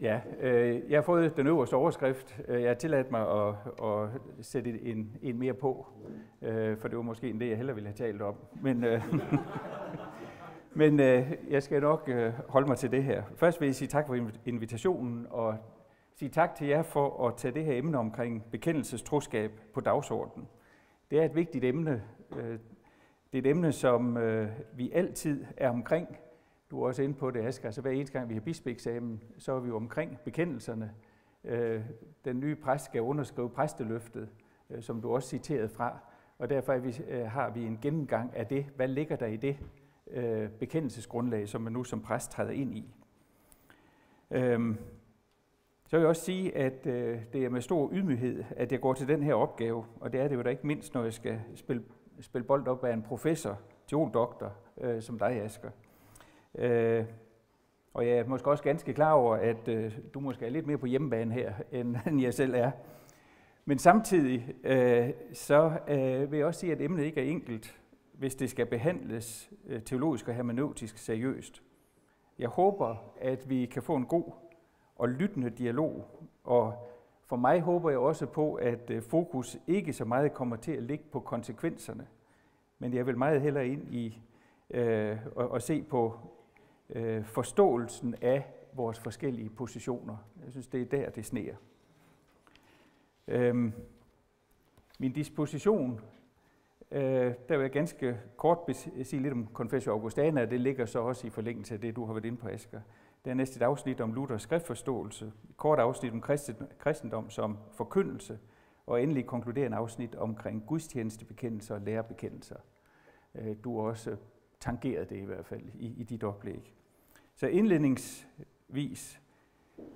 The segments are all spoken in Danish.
Ja, øh, jeg har fået den øverste overskrift. Øh, jeg har tilladt mig at, at sætte en, en mere på, øh, for det var måske en det, jeg hellere ville have talt om. Men, øh, men øh, jeg skal nok øh, holde mig til det her. Først vil jeg sige tak for invitationen, og sige tak til jer for at tage det her emne omkring bekendelsestroskab på dagsordenen. Det er et vigtigt emne. Øh, det er et emne, som øh, vi altid er omkring, du er også inde på det, Asger. Så hver eneste gang, vi har bispeeksamen, så er vi jo omkring bekendelserne. Øh, den nye præst skal underskrive præsteløftet, øh, som du også citerede fra. Og derfor er vi, øh, har vi en gennemgang af det. Hvad ligger der i det bekendelsesgrundlag, som man nu som præst træder ind i? Øhm, så vil jeg også sige, at det er med stor ydmyghed, at jeg går til den her opgave. Og det er det jo da ikke mindst, når jeg skal spille, spille bold op af en professor, teologdoktor, som dig, Asger. Øh, og jeg er måske også ganske klar over, at øh, du måske er lidt mere på hjemmebane her, end, end jeg selv er. Men samtidig øh, så øh, vil jeg også sige, at emnet ikke er enkelt, hvis det skal behandles øh, teologisk og hermeneutisk seriøst. Jeg håber, at vi kan få en god og lyttende dialog, og for mig håber jeg også på, at øh, fokus ikke så meget kommer til at ligge på konsekvenserne, men jeg vil meget hellere ind i øh, og, og se på øh, forståelsen af vores forskellige positioner. Jeg synes, det er der, det sneer. Øhm, min disposition, øh, der vil jeg ganske kort sige lidt om Confessio Augustana, det ligger så også i forlængelse af det, du har været inde på, Asger. Det er næste et afsnit om Luthers skriftforståelse, et kort afsnit om kristendom som forkyndelse, og endelig konkluderende afsnit omkring gudstjenestebekendelser og lærebekendelser. Øh, du har også tangeret det i hvert fald i, i dit oplæg. Så indledningsvis,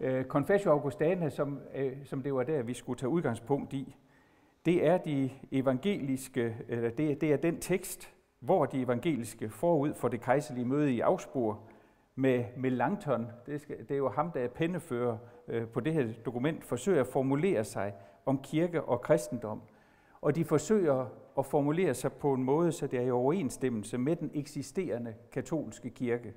øh, Confessio Augustana, som, øh, som det var der, vi skulle tage udgangspunkt i, det er de evangeliske, eller det, det er den tekst, hvor de evangeliske forud for det kejserlige møde i Augsburg med Melanchthon, det, skal, det er jo ham, der er pennefører øh, på det her dokument, forsøger at formulere sig om kirke og kristendom. Og de forsøger at formulere sig på en måde, så det er i overensstemmelse med den eksisterende katolske kirke.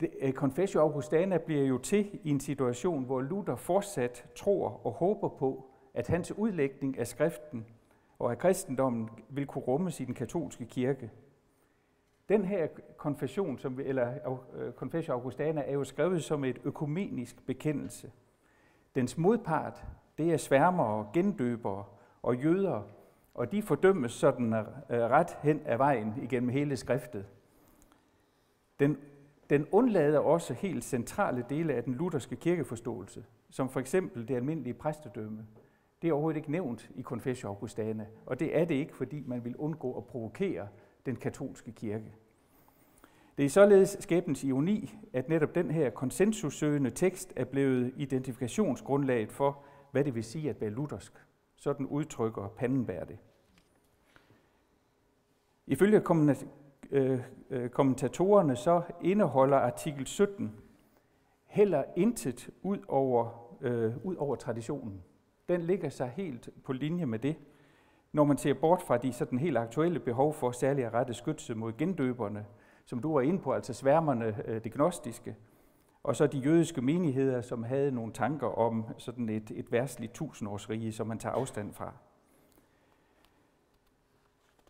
Det, øh, Confessio Augustana bliver jo til i en situation, hvor Luther fortsat tror og håber på, at hans udlægning af skriften og af kristendommen vil kunne rummes i den katolske kirke. Den her konfession, som vi, eller øh, uh, Confessio Augustana, er jo skrevet som et økumenisk bekendelse. Dens modpart, det er sværmere, gendøbere og jøder, og de fordømmes sådan uh, ret hen ad vejen igennem hele skriftet. Den den undlader også helt centrale dele af den lutherske kirkeforståelse, som for eksempel det almindelige præstedømme. Det er overhovedet ikke nævnt i Confessio Augustana, og det er det ikke, fordi man vil undgå at provokere den katolske kirke. Det er således skæbens ironi, at netop den her konsensussøgende tekst er blevet identifikationsgrundlaget for, hvad det vil sige at være luthersk. Sådan udtrykker Pandenberg det. Ifølge Øh, øh, kommentatorerne, så indeholder artikel 17 heller intet ud over, øh, ud over traditionen. Den ligger sig helt på linje med det. Når man ser bort fra de sådan helt aktuelle behov for særlig at rette skytse mod gendøberne, som du var inde på, altså sværmerne, øh, det gnostiske, og så de jødiske menigheder, som havde nogle tanker om sådan et, et værtsligt tusindårsrige, som man tager afstand fra.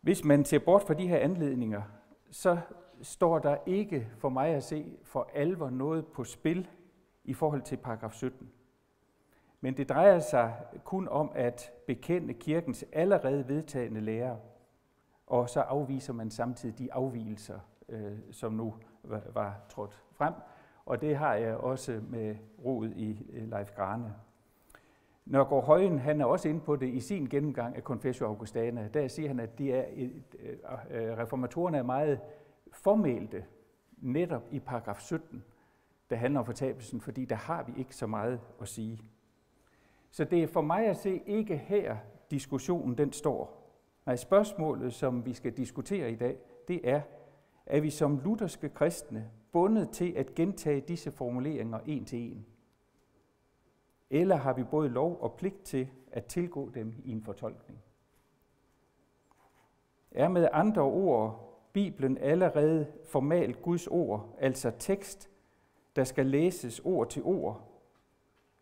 Hvis man ser bort fra de her anledninger, så står der ikke for mig at se for alvor noget på spil i forhold til paragraf 17. Men det drejer sig kun om at bekende kirkens allerede vedtagende lære, og så afviser man samtidig de afvielser, øh, som nu var, var trådt frem. Og det har jeg også med rod i øh, Leif Grane. Nørgaard Højen, han er også inde på det i sin gennemgang af Confessio Augustana. Der siger han, at de er, øh, øh, reformatorerne er meget formælte netop i paragraf 17, der handler om fortabelsen, fordi der har vi ikke så meget at sige. Så det er for mig at se ikke her, diskussionen den står. Nej, spørgsmålet, som vi skal diskutere i dag, det er, er vi som lutherske kristne bundet til at gentage disse formuleringer en til en? Eller har vi både lov og pligt til at tilgå dem i en fortolkning? Er med andre ord Bibelen allerede formalt Guds ord, altså tekst, der skal læses ord til ord.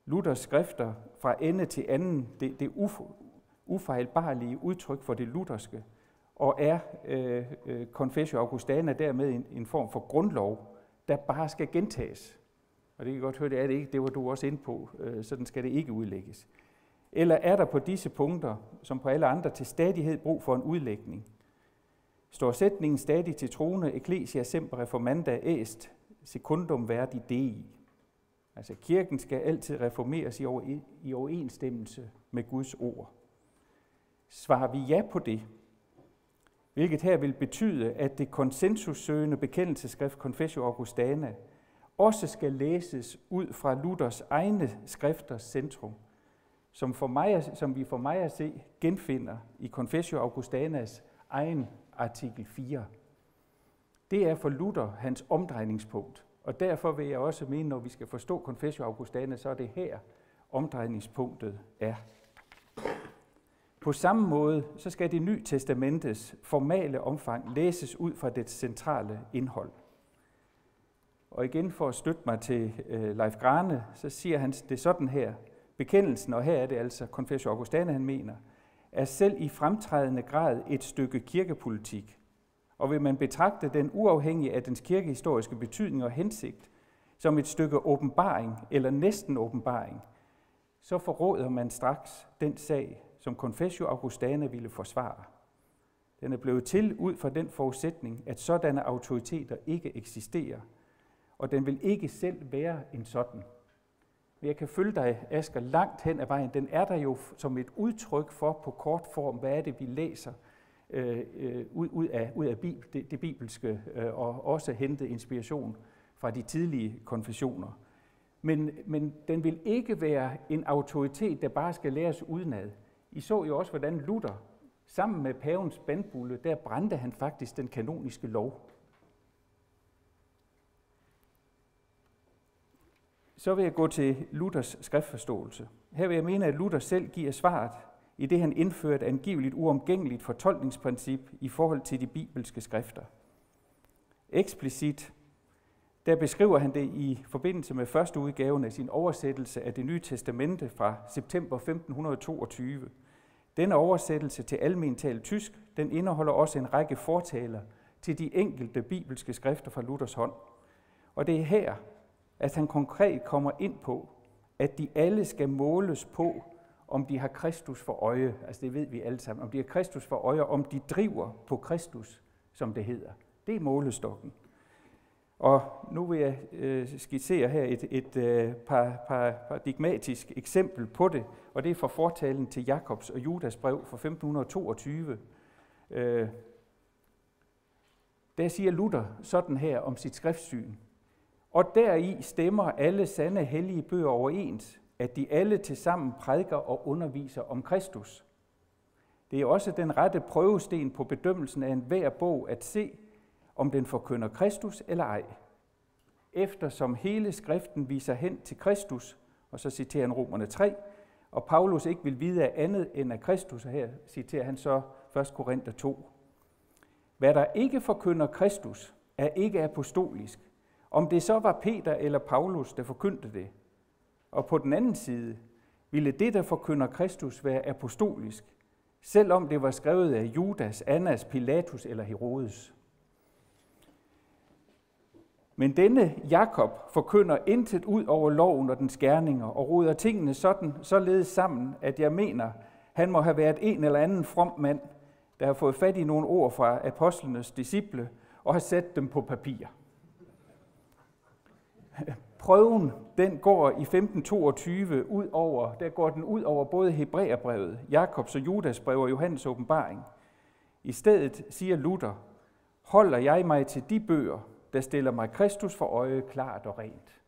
Luthers skrifter fra ende til anden, det, det ufejlbarlige udtryk for det lutherske, og er øh, øh, Confessio Augustana dermed en, en form for grundlov, der bare skal gentages. Og det kan godt høre, det er det ikke, det var du også ind på, øh, sådan skal det ikke udlægges. Eller er der på disse punkter, som på alle andre, til stadighed brug for en udlægning? Står sætningen stadig til trone, Ecclesia semper reformanda est, secundum verdi dei. Altså kirken skal altid reformeres i overensstemmelse med Guds ord. Svarer vi ja på det, hvilket her vil betyde, at det konsensussøgende bekendelseskrift Confessio Augustana også skal læses ud fra Luthers egne skrifters centrum, som, for mig, som vi for mig at se genfinder i Confessio Augustanas egen artikel 4. Det er for Luther hans omdrejningspunkt, og derfor vil jeg også mene, når vi skal forstå Confessio Augustana, så er det her omdrejningspunktet er. På samme måde så skal det nye testamentes formale omfang læses ud fra dets centrale indhold. Og igen for at støtte mig til øh, Leif Grane, så siger han det sådan her. Bekendelsen, og her er det altså Confessio Augustana, han mener, er selv i fremtrædende grad et stykke kirkepolitik. Og vil man betragte den uafhængig af dens kirkehistoriske betydning og hensigt som et stykke åbenbaring eller næsten åbenbaring, så forråder man straks den sag, som Confessio Augustana ville forsvare. Den er blevet til ud fra den forudsætning, at sådanne autoriteter ikke eksisterer, og den vil ikke selv være en sådan. Men jeg kan følge dig, Asger, langt hen ad vejen. Den er der jo som et udtryk for på kort form, hvad er det, vi læser øh, øh ud, ud af, ud af bib, det, det bibelske, øh, og også hente inspiration fra de tidlige konfessioner. Men, men den vil ikke være en autoritet, der bare skal læres udenad. I så jo også, hvordan Luther, sammen med pavens bandbulle, der brændte han faktisk den kanoniske lov. Så vil jeg gå til Luthers skriftforståelse. Her vil jeg mene, at Luther selv giver svaret, i det han indførte angiveligt uomgængeligt fortolkningsprincip i forhold til de bibelske skrifter. Eksplicit, der beskriver han det i forbindelse med første udgaven af sin oversættelse af det nye testamente fra september 1522. Denne oversættelse til almentalt tysk, den indeholder også en række fortaler til de enkelte bibelske skrifter fra Luthers hånd. Og det er her, at han konkret kommer ind på, at de alle skal måles på, om de har Kristus for øje. Altså det ved vi alle sammen. Om de har Kristus for øje, om de driver på Kristus, som det hedder. Det er målestokken. Og nu vil jeg øh, skitsere her et, et øh, par, par, paradigmatisk eksempel på det, og det er fra fortalen til Jakobs og Judas brev fra 1522. Øh, der siger Luther sådan her om sit skriftsyn. Og deri stemmer alle sande hellige bøger overens, at de alle tilsammen prædiker og underviser om Kristus. Det er også den rette prøvesten på bedømmelsen af enhver bog at se, om den forkynder Kristus eller ej. Eftersom hele skriften viser hen til Kristus, og så citerer han Romerne 3, og Paulus ikke vil vide af andet end af Kristus, og her citerer han så 1. Korinther 2. Hvad der ikke forkynder Kristus, er ikke apostolisk, om det så var Peter eller Paulus, der forkyndte det. Og på den anden side ville det, der forkynder Kristus, være apostolisk, selvom det var skrevet af Judas, Annas, Pilatus eller Herodes. Men denne Jakob forkynder intet ud over loven og dens gerninger og roder tingene sådan, således sammen, at jeg mener, han må have været en eller anden from mand, der har fået fat i nogle ord fra apostlenes disciple og har sat dem på papir. Prøven, den går i 1522 ud over, der går den ud over både Hebræerbrevet, Jakobs og Judas brev og Johannes åbenbaring. I stedet siger Luther, holder jeg mig til de bøger, der stiller mig Kristus for øje klart og rent.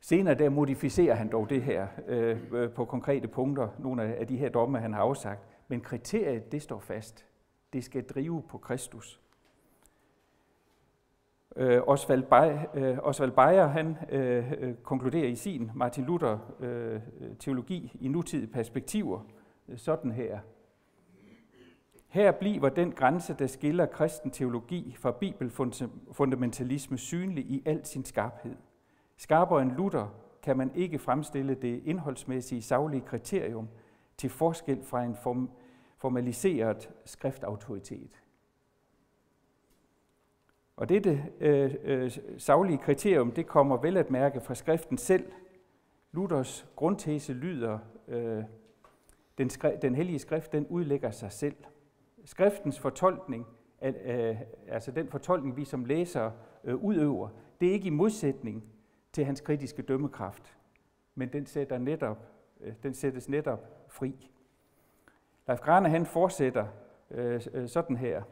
Senere der modificerer han dog det her øh, øh på konkrete punkter, nogle af de her domme, han har afsagt. Men kriteriet, det står fast. Det skal drive på Kristus. Øh, Osvald, Bayer, øh, Osvald Bayer han øh, øh, konkluderer i sin Martin Luther øh, teologi i nutidige perspektiver øh, sådan her. Her bliver den grænse, der skiller kristen teologi fra bibelfundamentalisme synlig i al sin skarphed. Skarpere end Luther kan man ikke fremstille det indholdsmæssige saglige kriterium til forskel fra en form, formaliseret skriftautoritet. Og dette øh, øh, savlige kriterium, det kommer vel at mærke fra skriften selv. Luthers grundtese lyder, øh, den, skri- den hellige skrift, den udlægger sig selv. Skriftens fortolkning, øh, altså den fortolkning, vi som læsere øh, udøver, det er ikke i modsætning til hans kritiske dømmekraft, men den, sætter netop, øh, den sættes netop fri. Leif Grane han fortsætter øh, øh, sådan her.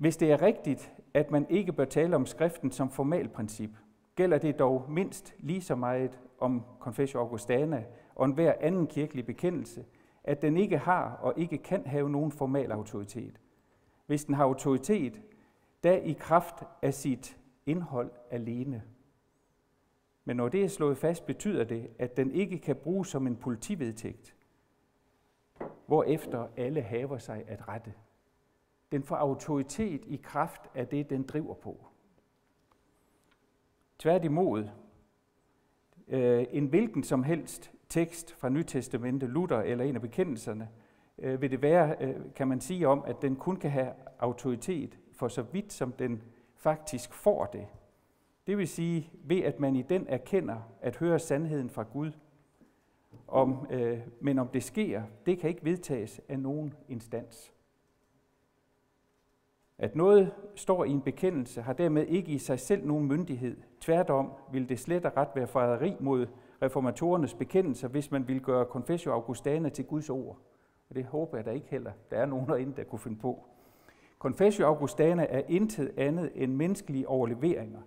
Hvis det er rigtigt, at man ikke bør tale om skriften som formalprincip, gælder det dog mindst lige så meget om Confessio Augustana og enhver anden kirkelig bekendelse, at den ikke har og ikke kan have nogen formal autoritet. Hvis den har autoritet, da i kraft af sit indhold alene. Men når det er slået fast, betyder det, at den ikke kan bruges som en politivedtægt, hvorefter alle haver sig at rette. Den får autoritet i kraft af det, den driver på. Tværtimod, øh, en hvilken som helst tekst fra Nytestamentet, Luther eller en af bekendelserne, øh, vil det være, øh, kan man sige om, at den kun kan have autoritet for så vidt, som den faktisk får det. Det vil sige, ved at man i den erkender at høre sandheden fra Gud. Om, øh, men om det sker, det kan ikke vedtages af nogen instans. At noget står i en bekendelse, har dermed ikke i sig selv nogen myndighed. Tværtom vil det slet og ret være forræderi mod reformatorernes bekendelser, hvis man vil gøre Confessio Augustana til Guds ord. Og det håber jeg da ikke heller. Der er nogen derinde, der kunne finde på. Confessio Augustana er intet andet end menneskelige overleveringer,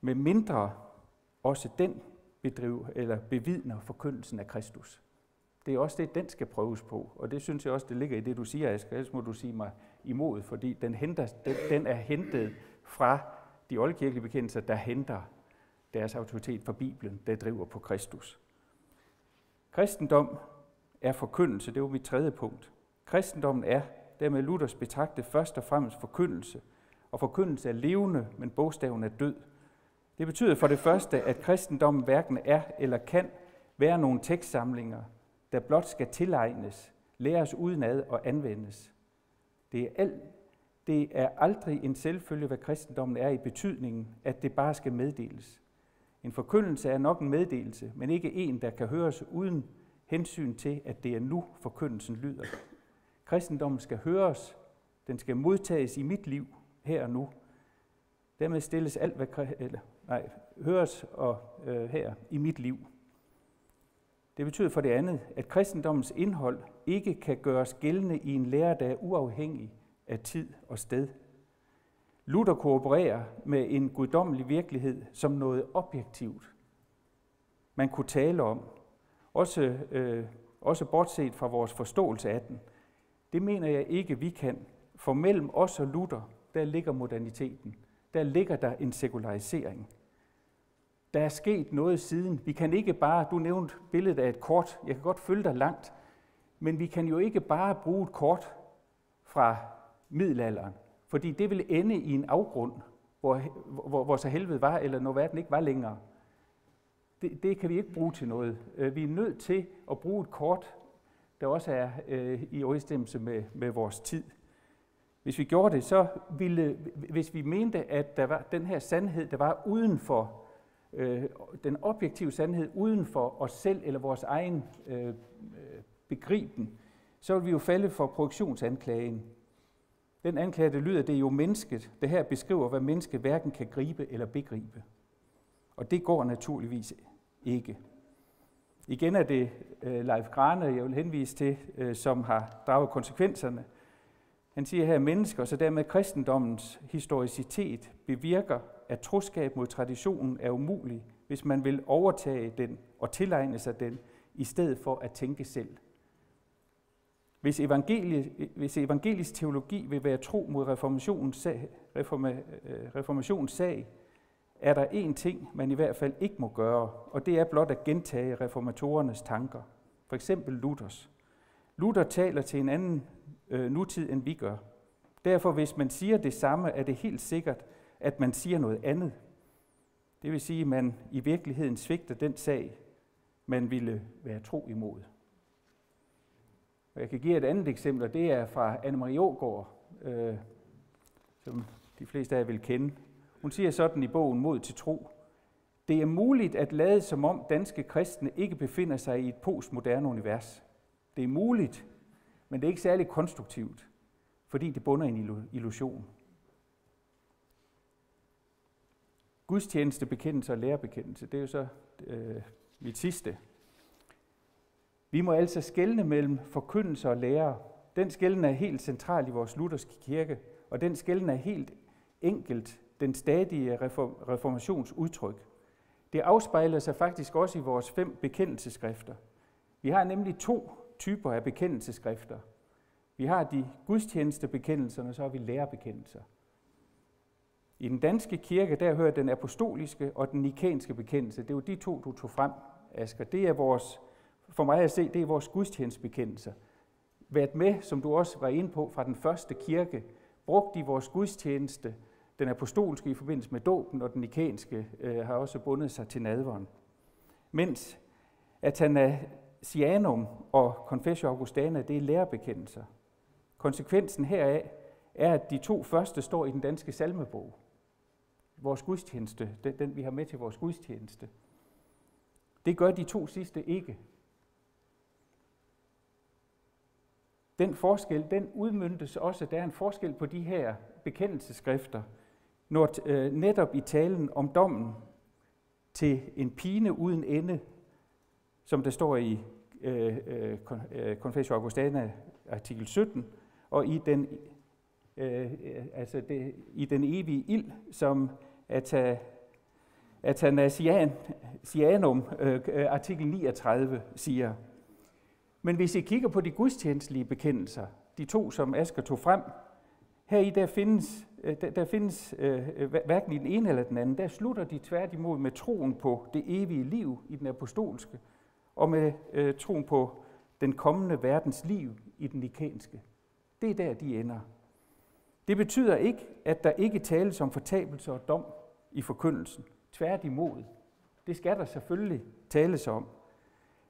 med mindre også den bedriver eller bevidner forkyndelsen af Kristus. Det er også det, den skal prøves på, og det synes jeg også, det ligger i det, du siger, Asger, ellers må du sige mig imod, fordi den, henter, den, den er hentet fra de oldkirkelige bekendelser, der henter deres autoritet fra Bibelen, der driver på Kristus. Kristendom er forkyndelse, det var mit tredje punkt. Kristendommen er dermed Luthers betragte først og fremmest forkyndelse, og forkyndelse er levende, men bogstaven er død. Det betyder for det første, at kristendommen hverken er eller kan være nogle tekstsamlinger, der blot skal tilegnes, læres udenad og anvendes. Det er, al, det er aldrig en selvfølge, hvad kristendommen er i betydningen, at det bare skal meddeles. En forkyndelse er nok en meddelelse, men ikke en, der kan høres uden hensyn til, at det er nu forkyndelsen lyder. Kristendommen skal høres, den skal modtages i mit liv her og nu. Dermed stilles alt, hvad eller, nej, høres og øh, her i mit liv. Det betyder for det andet, at kristendommens indhold ikke kan gøres gældende i en lære, der er uafhængig af tid og sted. Luther koopererer med en guddommelig virkelighed som noget objektivt, man kunne tale om, også, øh, også bortset fra vores forståelse af den. Det mener jeg ikke, vi kan. For mellem os og Luther, der ligger moderniteten. Der ligger der en sekularisering. Der er sket noget siden. Vi kan ikke bare, du nævnte billedet af et kort, jeg kan godt følge dig langt, men vi kan jo ikke bare bruge et kort fra middelalderen, fordi det vil ende i en afgrund, hvor, hvor, hvor så helvede var, eller når verden ikke var længere. Det, det kan vi ikke bruge til noget. Øh, vi er nødt til at bruge et kort, der også er øh, i overensstemmelse med, med vores tid. Hvis vi gjorde det, så ville, hvis vi mente, at der var den her sandhed, der var uden for øh, den objektive sandhed uden for os selv eller vores egen øh, begriben, så vil vi jo falde for produktionsanklagen. Den anklage, der lyder, det er jo mennesket. Det her beskriver, hvad mennesket hverken kan gribe eller begribe. Og det går naturligvis ikke. Igen er det øh, Leif Grane, jeg vil henvise til, øh, som har draget konsekvenserne. Han siger her, at mennesker, så dermed kristendommens historicitet, bevirker, at troskab mod traditionen er umulig, hvis man vil overtage den og tilegne sig den, i stedet for at tænke selv. Hvis, evangelie, hvis evangelisk teologi vil være tro mod reformationens sag, reforma, øh, reformationens sag, er der én ting, man i hvert fald ikke må gøre, og det er blot at gentage reformatorernes tanker. For eksempel Luthers. Luther taler til en anden øh, nutid, end vi gør. Derfor, hvis man siger det samme, er det helt sikkert, at man siger noget andet. Det vil sige, at man i virkeligheden svigter den sag, man ville være tro imod. Og jeg kan give et andet eksempel, og det er fra Anne-Marie Ågaard, øh, som de fleste af jer vil kende. Hun siger sådan i bogen Mod til tro. Det er muligt at lade som om danske kristne ikke befinder sig i et postmoderne univers. Det er muligt, men det er ikke særlig konstruktivt, fordi det bunder i en illusion. Gudstjeneste, bekendelse og lærebekendelse, det er jo så øh, mit sidste. Vi må altså skelne mellem forkyndelse og lære. Den skælden er helt central i vores lutherske kirke, og den skælden er helt enkelt den stadige reformationsudtryk. Det afspejler sig faktisk også i vores fem bekendelseskrifter. Vi har nemlig to typer af bekendelseskrifter. Vi har de gudstjenestebekendelserne, og så har vi lærebekendelser. I den danske kirke, der hører den apostoliske og den nikanske bekendelse. Det er jo de to, du tog frem, Asger. Det er vores, for mig at se, det er vores gudstjenestebekendelser. Været med, som du også var inde på, fra den første kirke, brugt i vores gudstjeneste. Den apostolske i forbindelse med dåben, og den nikanske øh, har også bundet sig til nadveren. Mens Athanasianum og Confessio Augustana, det er lærebekendelser. Konsekvensen heraf er, at de to første står i den danske salmebog. Vores gudstjeneste, den, den vi har med til vores gudstjeneste. Det gør de to sidste ikke. Den forskel, den udmyndtes også, der er en forskel på de her bekendelseskrifter, når øh, netop i talen om dommen til en pine uden ende, som der står i øh, øh, øh Confessio Augustana artikel 17, og i den, øh, øh, altså det, i den evige ild, som Athanasianum øh, øh, artikel 39 siger. Men hvis I kigger på de gudstjenestlige bekendelser, de to, som Asger tog frem, her i der findes, øh, der, der findes øh, hverken i den ene eller den anden, der slutter de tværtimod med troen på det evige liv i den apostolske, og med øh, troen på den kommende verdens liv i den nikanske. Det er der, de ender. Det betyder ikke, at der ikke tales om fortabelse og dom i forkyndelsen. Tværtimod. Det skal der selvfølgelig tales om.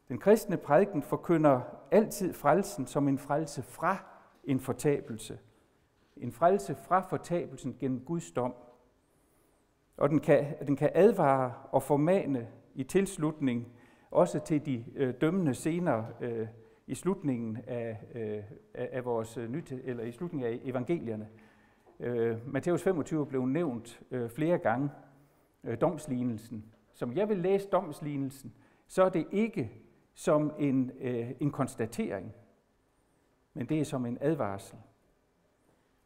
Den kristne prædiken forkynder altid frelsen som en frelse fra en fortabelse. En frelse fra fortabelsen gennem Guds dom. Og den kan, den kan advare og formane i tilslutning også til de øh, dømmende senere øh, i slutningen af, øh, af vores øh, nyt, eller i slutningen af evangelierne. Øh, Matthæus 25 blev nævnt øh, flere gange, øh, domslignelsen. Som jeg vil læse domslignelsen, så er det ikke som en, øh, en konstatering, men det er som en advarsel.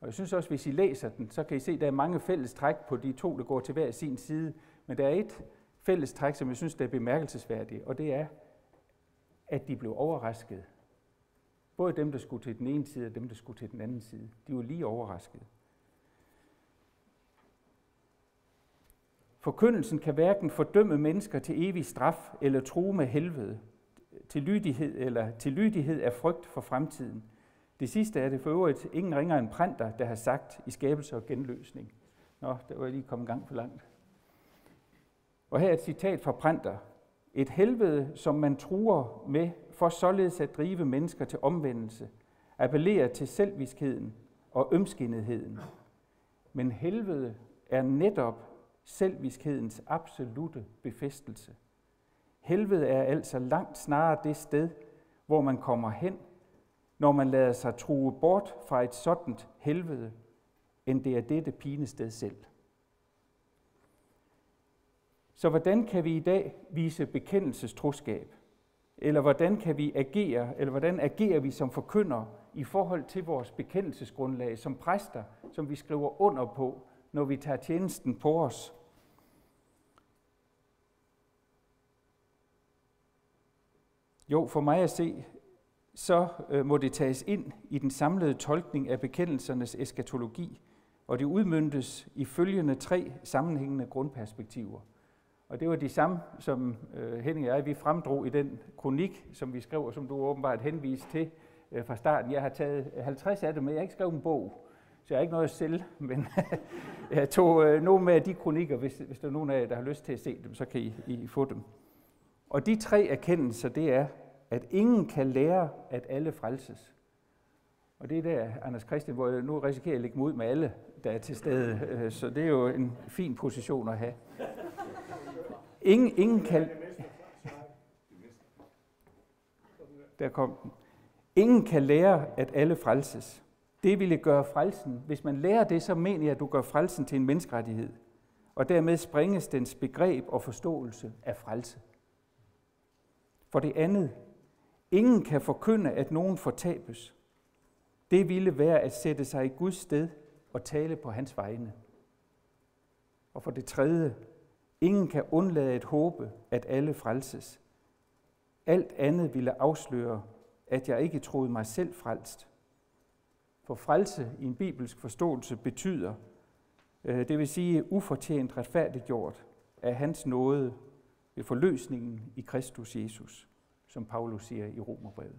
Og jeg synes også, hvis I læser den, så kan I se, at der er mange fælles træk på de to, der går til hver sin side. Men der er et fælles træk, som jeg synes, der er bemærkelsesværdigt, og det er, at de blev overrasket. Både dem, der skulle til den ene side, og dem, der skulle til den anden side. De var lige overrasket. Forkyndelsen kan hverken fordømme mennesker til evig straf eller true med helvede, til lydighed eller til lydighed af frygt for fremtiden. Det sidste er det for øvrigt ingen ringer en Printer, der har sagt i skabelse og genløsning. Nå, der var jeg lige kommet gang for langt. Og her er et citat fra Printer. Et helvede, som man truer med, for således at drive mennesker til omvendelse, appellerer til selvviskheden og ømskinnetheden. Men helvede er netop selviskhedens absolute befæstelse. Helvede er altså langt snarere det sted, hvor man kommer hen, når man lader sig true bort fra et sådan helvede, end det er dette pinested selv. Så hvordan kan vi i dag vise bekendelsestroskab? Eller hvordan kan vi agere, eller hvordan agerer vi som forkynder i forhold til vores bekendelsesgrundlag som præster, som vi skriver under på, når vi tager tjenesten på os? Jo, for mig at se, så øh, må det tages ind i den samlede tolkning af bekendelsernes eskatologi, og det udmyndtes i følgende tre sammenhængende grundperspektiver. Og det var de samme, som øh, Henning og jeg vi fremdrog i den kronik, som vi skrev, og som du åbenbart henviste til, øh, fra starten. Jeg har taget 50 af dem, men jeg har ikke skrevet en bog, så jeg har ikke noget at sælge, men øh, jeg tog øh, nogle med af de kronikker, hvis, hvis der er nogen af jer, der har lyst til at se dem, så kan I, I få dem. Og de tre erkendelser, det er, at ingen kan lære, at alle frelses. Og det er der, Anders Christian, hvor jeg nu risikerer at lægge mod med alle, der er til stede. Øh, så det er jo en fin position at have. Ingen, ingen kan... Der kom den. Ingen kan lære, at alle frelses. Det ville gøre frelsen. Hvis man lærer det, så mener jeg, at du gør frelsen til en menneskerettighed. Og dermed springes dens begreb og forståelse af frelse. For det andet, ingen kan forkynde, at nogen fortabes. Det ville være at sætte sig i Guds sted og tale på hans vegne. Og for det tredje, ingen kan undlade at håbe, at alle frelses. Alt andet ville afsløre, at jeg ikke troede mig selv frelst. For frelse i en bibelsk forståelse betyder, øh, det vil sige ufortjent retfærdiggjort af hans nåde ved forløsningen i Kristus Jesus, som Paulus siger i Romerbrevet.